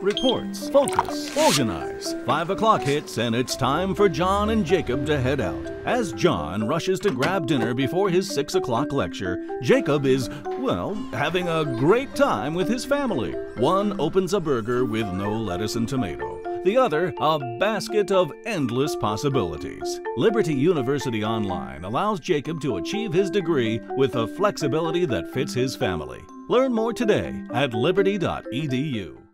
reports, focus, organize. Five o'clock hits, and it's time for John and Jacob to head out. As John rushes to grab dinner before his six o'clock lecture, Jacob is, well, having a great time with his family. One opens a burger with no lettuce and tomato the other a basket of endless possibilities. Liberty University Online allows Jacob to achieve his degree with the flexibility that fits his family. Learn more today at liberty.edu.